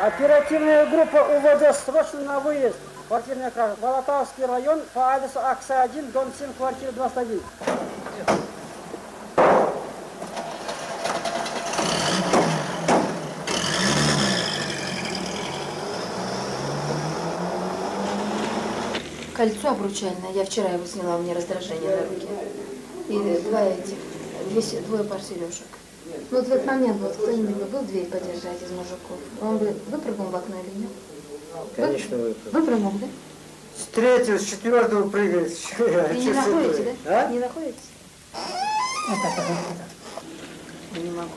Оперативная группа УВД срочно на выезд. Квартирная кража. Волотавский район по адресу АКСа-1, дом 7, квартира 21. Кольцо обручальное, я вчера его сняла, у меня раздражение на руке. И два этих, двое пар сережек. Ну вот в этот момент вот кто-нибудь бы был дверь подержать из мужиков, он бы выпрыгнул в окно или нет? Конечно, выпрыгнул. Выпрыгнул, да? С третьего, с четвертого прыгает. Вы не находите, да? А? Не находите? Я не могу.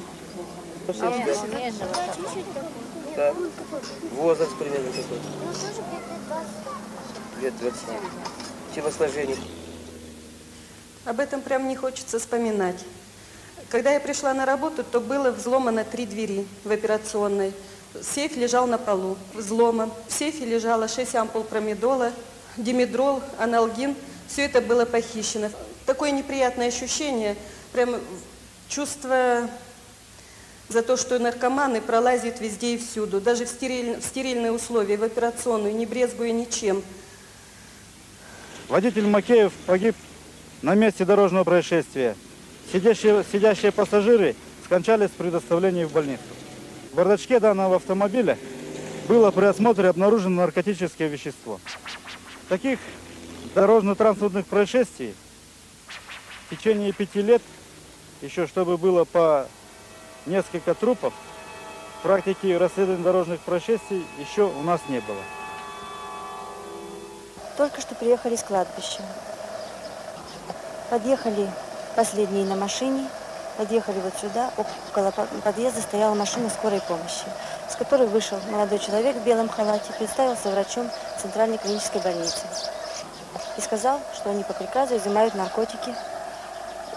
Да. Возраст примерно какой? Лет 20. Телосложение. Об этом прям не хочется вспоминать. Когда я пришла на работу, то было взломано три двери в операционной. Сейф лежал на полу, взломан. В сейфе лежало 6 ампул промедола, димедрол, аналгин. Все это было похищено. Такое неприятное ощущение, прям чувство за то, что наркоманы пролазят везде и всюду, даже в, стериль- в стерильные условия, в операционную, не брезгуя ничем. Водитель Макеев погиб на месте дорожного происшествия. Сидящие, сидящие пассажиры скончались при доставлении в больницу. В бардачке данного автомобиля было при осмотре обнаружено наркотическое вещество. Таких дорожно-транспортных происшествий в течение пяти лет, еще чтобы было по несколько трупов, практики расследования дорожных происшествий еще у нас не было. Только что приехали с кладбища. Подъехали последние на машине, подъехали вот сюда, около по- подъезда стояла машина скорой помощи, с которой вышел молодой человек в белом халате, представился врачом Центральной клинической больницы и сказал, что они по приказу изымают наркотики,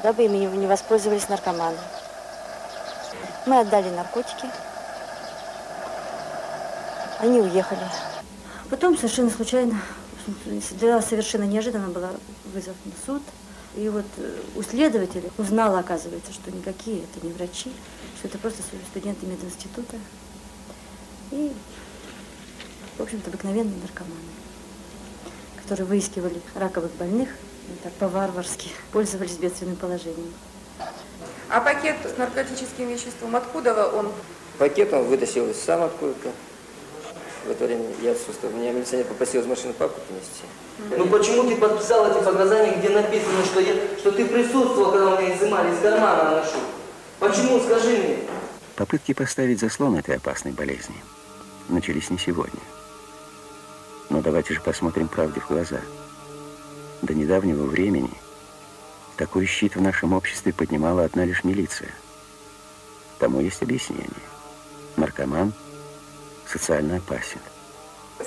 дабы ими не воспользовались наркоманы. Мы отдали наркотики, они уехали. Потом совершенно случайно, совершенно неожиданно был вызов на суд. И вот э, у следователя узнала, оказывается, что никакие это не врачи, что это просто студенты мединститута. И, в общем-то, обыкновенные наркоманы, которые выискивали раковых больных, и так по-варварски пользовались бедственным положением. А пакет с наркотическим веществом, откуда он? Пакет он вытащил сам откуда-то. В это время я отсутствовал. Меня милиционер попросил из машины папку принести. Ну почему ты подписал эти показания, где написано, что, я, что ты присутствовал, когда у меня изымали из кармана ношу? Почему, скажи мне? Попытки поставить заслон этой опасной болезни начались не сегодня. Но давайте же посмотрим правде в глаза. До недавнего времени такой щит в нашем обществе поднимала одна лишь милиция. Тому есть объяснение. Наркоман социально опасен.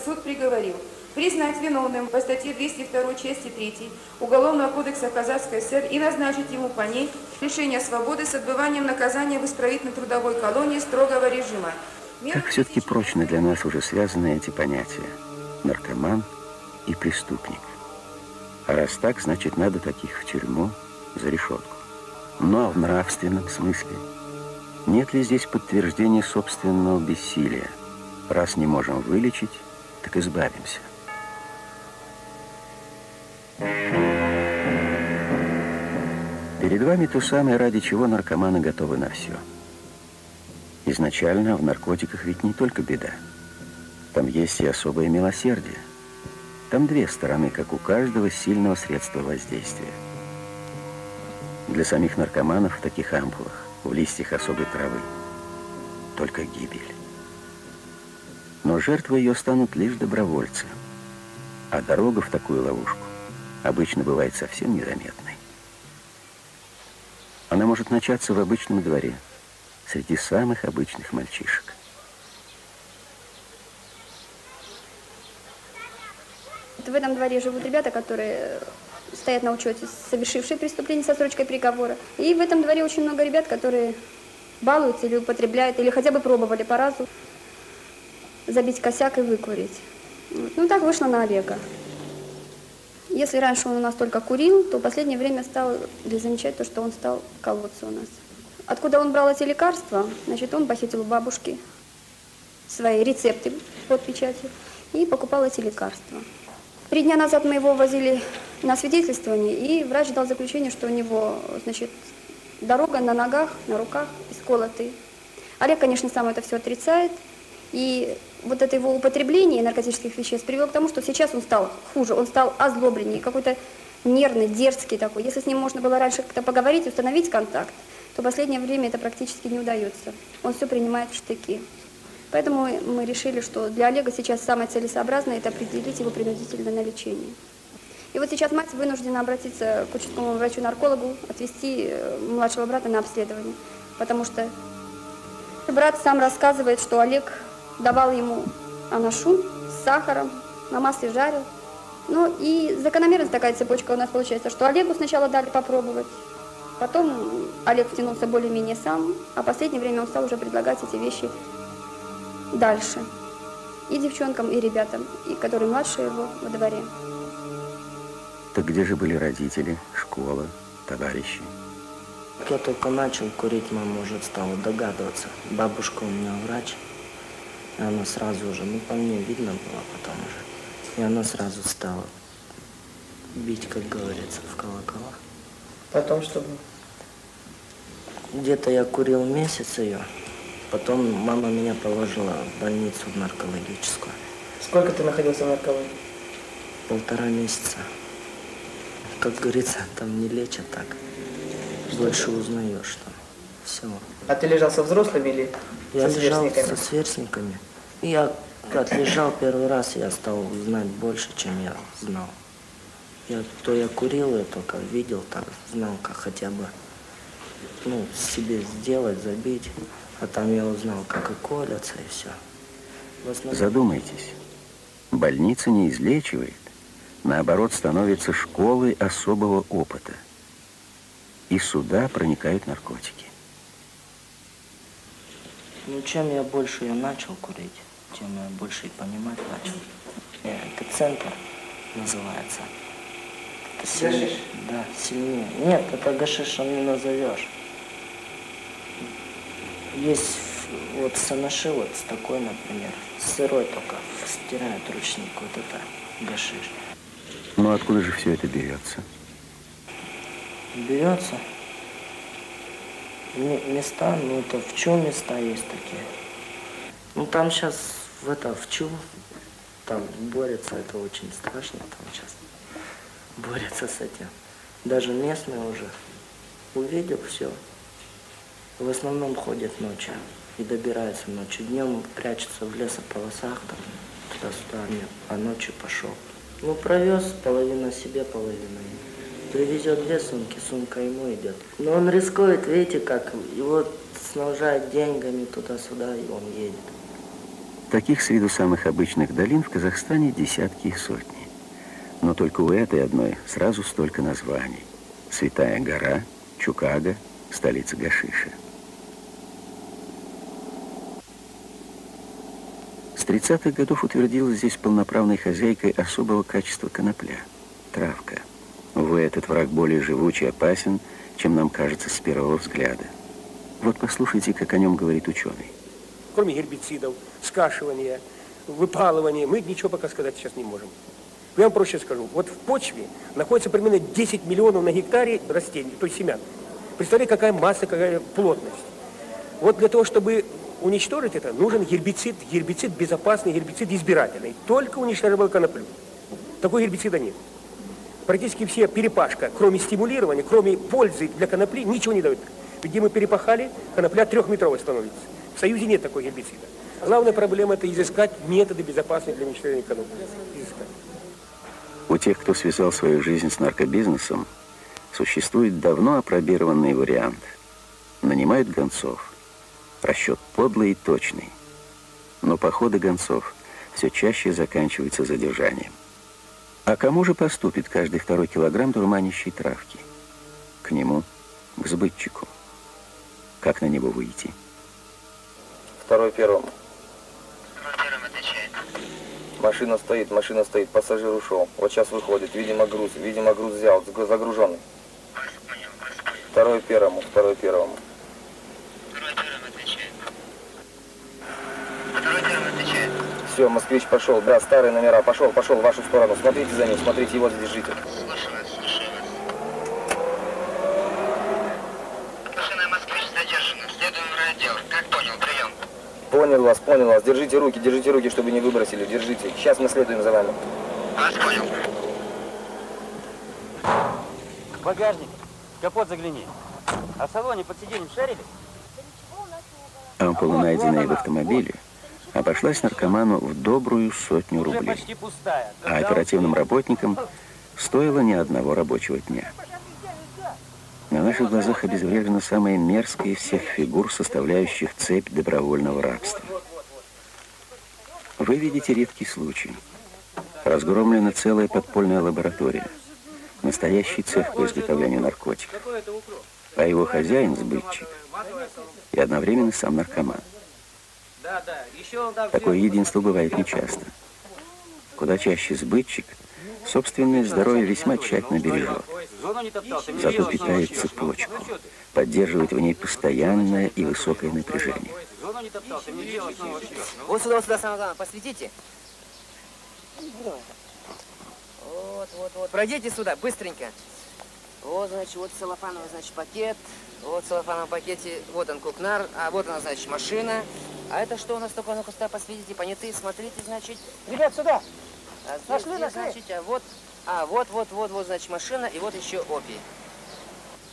Суд приговорил признать виновным по статье 202 части 3 Уголовного кодекса Казахской ССР и назначить ему по ней лишение свободы с отбыванием наказания в исправительно-трудовой колонии строгого режима. Мера Как все-таки прочно для нас уже связаны эти понятия. Наркоман и преступник. А раз так, значит, надо таких в тюрьму, за решетку. Но в нравственном смысле. Нет ли здесь подтверждения собственного бессилия? Раз не можем вылечить, так избавимся. Перед вами то самое, ради чего наркоманы готовы на все. Изначально в наркотиках ведь не только беда. Там есть и особое милосердие. Там две стороны, как у каждого сильного средства воздействия. Для самих наркоманов в таких ампулах, в листьях особой травы, только гибель. Но жертвой ее станут лишь добровольцы. А дорога в такую ловушку обычно бывает совсем незаметной. Она может начаться в обычном дворе, среди самых обычных мальчишек. В этом дворе живут ребята, которые стоят на учете, совершившие преступление со срочкой приговора. И в этом дворе очень много ребят, которые балуются или употребляют, или хотя бы пробовали по разу забить косяк и выкурить. Ну, так вышло на Олега. Если раньше он у нас только курил, то в последнее время стал замечать то, что он стал колоться у нас. Откуда он брал эти лекарства? Значит, он похитил у бабушки свои рецепты под печатью и покупал эти лекарства. Три дня назад мы его возили на свидетельствование, и врач дал заключение, что у него, значит, дорога на ногах, на руках исколоты. Олег, конечно, сам это все отрицает, и вот это его употребление наркотических веществ привело к тому, что сейчас он стал хуже, он стал озлобленнее, какой-то нервный, дерзкий такой. Если с ним можно было раньше как-то поговорить, установить контакт, то в последнее время это практически не удается. Он все принимает в штыки. Поэтому мы решили, что для Олега сейчас самое целесообразное – это определить его принудительно на лечение. И вот сейчас мать вынуждена обратиться к участковому врачу-наркологу, отвезти э, младшего брата на обследование. Потому что брат сам рассказывает, что Олег давал ему анашу с сахаром, на масле жарил. Ну и закономерность такая цепочка у нас получается, что Олегу сначала дали попробовать, потом Олег втянулся более-менее сам, а в последнее время он стал уже предлагать эти вещи дальше. И девчонкам, и ребятам, и которые младше его во дворе. Так где же были родители, школа, товарищи? Я только начал курить, мама уже стала догадываться. Бабушка у меня врач, и она сразу уже, ну, по мне видно было потом уже, и она сразу стала бить, как говорится, в колокола. Потом что было? Где-то я курил месяц ее, потом мама меня положила в больницу в наркологическую. Сколько ты находился в наркологии? Полтора месяца. Как говорится, там не лечат так. Больше узнаешь там. Все. А ты лежал со взрослыми или Я со сверстниками? со сверстниками. Я как лежал первый раз, я стал знать больше, чем я знал. Я, то я курил, я только видел, так знал, как хотя бы ну, себе сделать, забить. А там я узнал, как и колятся, и все. Основном... Задумайтесь. Больница не излечивает, наоборот, становится школой особого опыта. И сюда проникают наркотики. Ну, чем я больше я начал курить, тем я больше и понимать начал. Это центр называется. Это сильнее. Гашиш? Да, сильнее. Нет, это гашишем не назовешь. Есть вот санаши, вот с такой, например, сырой только стирают ручник, вот это гашиш. Но откуда же все это берется? Берется. Места, ну это в чем места есть такие? Ну там сейчас в это в чу там борется, это очень страшно там сейчас. Борется с этим. Даже местные уже, увидев все, в основном ходят ночью и добираются ночью. Днем прячутся в лесополосах, там, туда-сюда, а ночью пошел. Ну, провез половину себе, половину ему. Привезет две сумки, сумка ему идет. Но он рискует, видите, как его снабжают деньгами туда-сюда, и он едет. Таких с виду самых обычных долин в Казахстане десятки и сотни. Но только у этой одной сразу столько названий. Святая гора, Чукага, столица Гашиша. С 30-х годов утвердилась здесь полноправной хозяйкой особого качества конопля – травка. Увы, этот враг более живучий и опасен, чем нам кажется с первого взгляда. Вот послушайте, как о нем говорит ученый. Кроме гербицидов, скашивания, выпалывания, мы ничего пока сказать сейчас не можем. Я вам проще скажу. Вот в почве находится примерно 10 миллионов на гектаре растений, то есть семян. Представляете, какая масса, какая плотность. Вот для того, чтобы уничтожить это, нужен гербицид, гербицид безопасный, гербицид избирательный. Только уничтожаемый коноплю. Такого гербицида нет. Практически все перепашка, кроме стимулирования, кроме пользы для конопли, ничего не дает. Где мы перепахали, конопля трехметровой становится. В Союзе нет такой гербицида. Главная проблема это изыскать методы безопасные для уничтожения конопли. Изыскать. У тех, кто связал свою жизнь с наркобизнесом, существует давно опробированный вариант. Нанимают гонцов. Расчет подлый и точный. Но походы гонцов все чаще заканчиваются задержанием. А кому же поступит каждый второй килограмм дурманящей травки? К нему, к сбытчику. Как на него выйти? Второй первому. Машина стоит, машина стоит, пассажир ушел. Вот сейчас выходит, видимо груз, видимо груз взял, заг- загруженный. Второй первому, второй первому. Второй первым Все, москвич пошел. Да, старые номера. Пошел, пошел в вашу сторону. Смотрите за ним, смотрите, его задержите. Понял вас, понял вас. Держите руки, держите руки, чтобы не выбросили. Держите. Сейчас мы следуем за вами. Вас понял. Багажник. Капот загляни. А в салоне под сиденьем шарили? Ампула, найденная в автомобиле, обошлась наркоману в добрую сотню рублей. А оперативным работникам стоило ни одного рабочего дня. На наших глазах обезврежена самая мерзкая из всех фигур, составляющих цепь добровольного рабства. Вы видите редкий случай. Разгромлена целая подпольная лаборатория. Настоящий цех по изготовлению наркотиков. А его хозяин – сбытчик. И одновременно сам наркоман. Такое единство бывает нечасто. Куда чаще сбытчик собственное здоровье весьма тщательно бережет. Зато питает цепочку, поддерживает в ней постоянное и высокое напряжение. Вот сюда, вот сюда, самое главное, посветите. Вот, вот, вот. Пройдите сюда, быстренько. Вот, значит, вот целлофановый, значит, пакет. Вот в целлофановом пакете, вот он, кукнар, а вот она, значит, машина. А это что у нас такое? Ну-ка, сюда посветите, понятые, смотрите, значит. Ребят, сюда. А здесь, Нашли, здесь, нашли. значит, а вот, а вот, вот, вот, вот, значит, машина, и вот еще опий.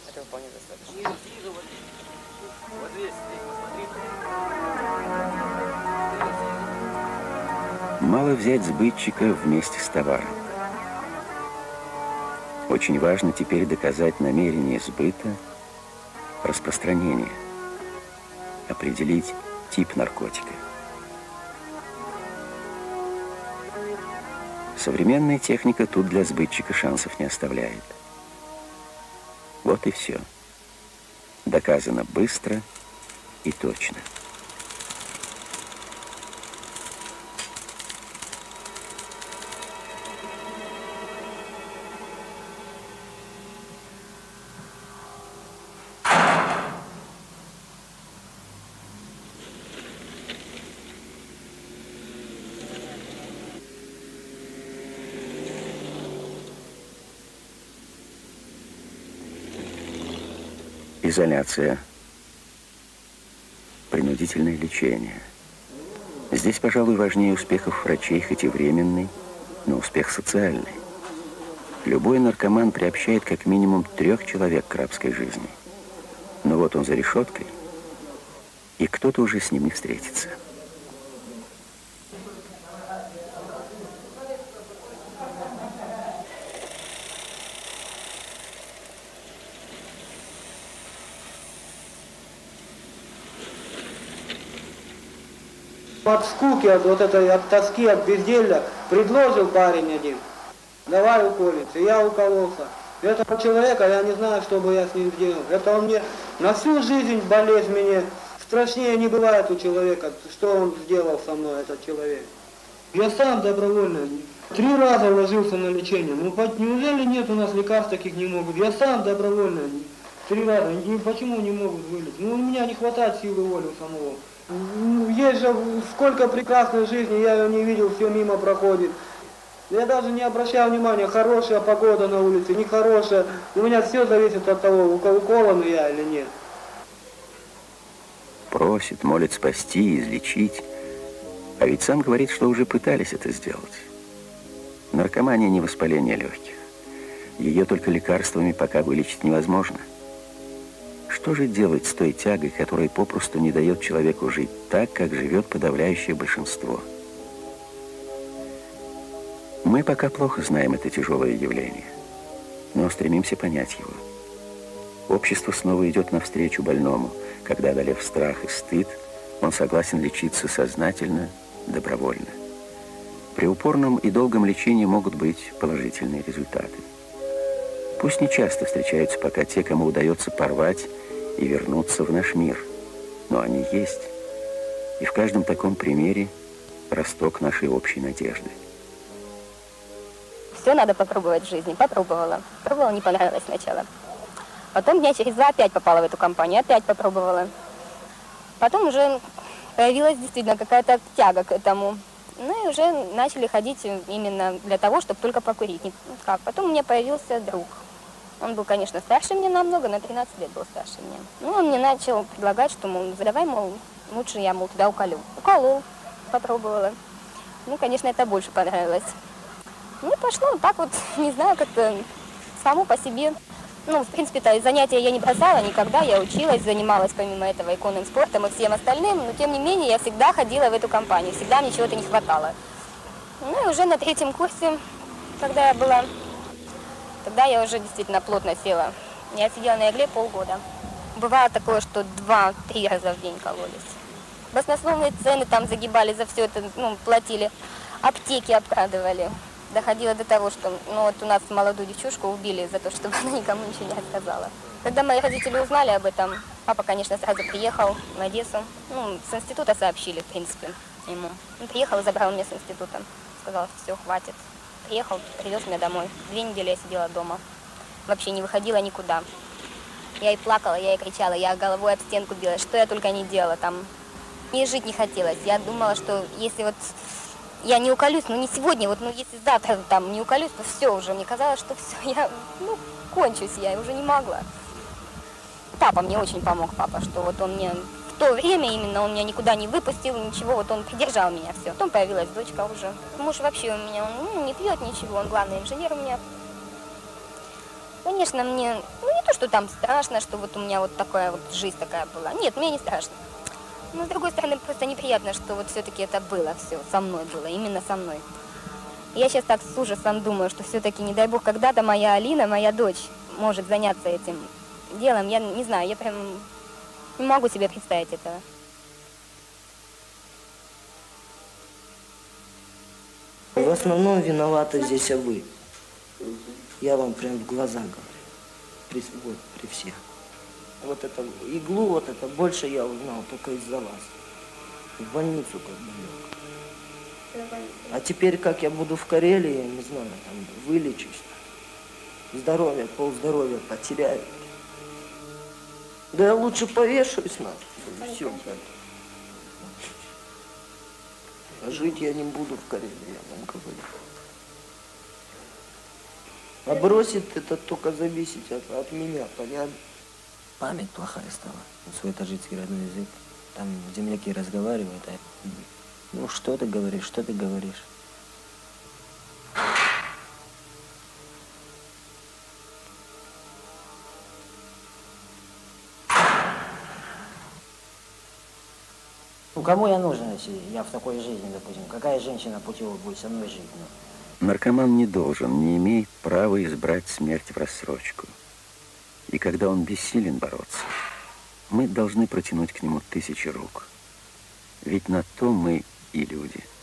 Этого вполне достаточно. Вот здесь, здесь, посмотри. Мало взять сбытчика вместе с товаром. Очень важно теперь доказать намерение сбыта, распространение, определить тип наркотика. Современная техника тут для сбытчика шансов не оставляет. Вот и все. Доказано быстро и точно. Изоляция. Принудительное лечение. Здесь, пожалуй, важнее успехов врачей, хоть и временный, но успех социальный. Любой наркоман приобщает как минимум трех человек к рабской жизни. Но вот он за решеткой, и кто-то уже с ним не встретится. От скуки, от вот этой, от тоски, от безделья предложил парень один. Давай уколемся. Я укололся. Этого человека я не знаю, что бы я с ним сделал. Это он мне на всю жизнь болезнь мне. Страшнее не бывает у человека, что он сделал со мной, этот человек. Я сам добровольно три раза ложился на лечение. Ну неужели нет у нас лекарств таких не могут? Я сам добровольно три раза. И почему не могут вылечить? Ну у меня не хватает силы воли у самого. Ну, Есть же сколько прекрасной жизни, я ее не видел, все мимо проходит. Я даже не обращаю внимания, хорошая погода на улице, нехорошая. У меня все зависит от того, уко- уколан я или нет. Просит, молит спасти, излечить. А ведь сам говорит, что уже пытались это сделать. Наркомания не воспаление легких. Ее только лекарствами пока вылечить невозможно. Что же делать с той тягой, которая попросту не дает человеку жить так, как живет подавляющее большинство? Мы пока плохо знаем это тяжелое явление, но стремимся понять его. Общество снова идет навстречу больному, когда, одолев страх и стыд, он согласен лечиться сознательно, добровольно. При упорном и долгом лечении могут быть положительные результаты. Пусть не часто встречаются пока те, кому удается порвать и вернуться в наш мир, но они есть. И в каждом таком примере росток нашей общей надежды. Все надо попробовать в жизни. Попробовала. Пробовала, не понравилось сначала. Потом дня через два опять попала в эту компанию, опять попробовала. Потом уже появилась действительно какая-то тяга к этому. Ну и уже начали ходить именно для того, чтобы только покурить. Как? Потом у меня появился друг. Он был, конечно, старше меня намного, на 13 лет был старше меня. Ну, он мне начал предлагать, что, мол, давай, мол, лучше я, мол, туда уколю. Уколол, попробовала. Ну, конечно, это больше понравилось. Ну пошло вот так вот, не знаю, как-то само по себе. Ну, в принципе-то занятия я не бросала никогда, я училась, занималась помимо этого и конным спортом и всем остальным, но тем не менее я всегда ходила в эту компанию, всегда мне чего-то не хватало. Ну и уже на третьем курсе, когда я была, тогда я уже действительно плотно села. Я сидела на игле полгода. Бывало такое, что два-три раза в день кололись. Баснословные цены там загибали за все это, ну, платили. Аптеки обкрадывали. Доходило до того, что ну, вот у нас молодую девчушку убили за то, чтобы она никому ничего не рассказала. Когда мои родители узнали об этом, папа, конечно, сразу приехал в Одессу. Ну, с института сообщили, в принципе, ему. Он приехал и забрал меня с института. Сказал, все, хватит. Приехал, привез меня домой. Две недели я сидела дома. Вообще не выходила никуда. Я и плакала, я и кричала, я головой об стенку билась, что я только не делала там. Мне жить не хотелось. Я думала, что если вот я не уколюсь, ну не сегодня, вот, ну если завтра там не уколюсь, то все уже. Мне казалось, что все, я, ну, кончусь я, уже не могла. Папа мне очень помог, папа, что вот он мне то время именно он меня никуда не выпустил, ничего, вот он придержал меня все. Потом появилась дочка уже. Муж вообще у меня, он ну, не пьет ничего, он главный инженер у меня. Конечно, мне, ну не то, что там страшно, что вот у меня вот такая вот жизнь такая была. Нет, мне не страшно. Но с другой стороны, просто неприятно, что вот все-таки это было все, со мной было, именно со мной. Я сейчас так с ужасом думаю, что все-таки, не дай бог, когда-то моя Алина, моя дочь, может заняться этим делом. Я не знаю, я прям не могу себе представить этого. В основном виноваты здесь а вы. Я вам прям в глаза говорю. При, вот, при всех. Вот это иглу, вот это больше я узнал только из-за вас. В больницу как бы. А теперь, как я буду в Карелии, я не знаю, там вылечусь. Здоровье, полздоровья потеряю. Да я лучше повешаюсь на. Все, А жить я не буду в Карелии, я вам говорю. А бросит это только зависеть от, от меня, понятно? Память плохая стала. Свой таджикский родной язык. Там земляки разговаривают, а ну что ты говоришь, что ты говоришь? Ну, кому я нужен, если я в такой жизни, допустим? Какая женщина путевая будет со мной жить? Ну? Наркоман не должен, не имеет права избрать смерть в рассрочку. И когда он бессилен бороться, мы должны протянуть к нему тысячи рук. Ведь на то мы и люди –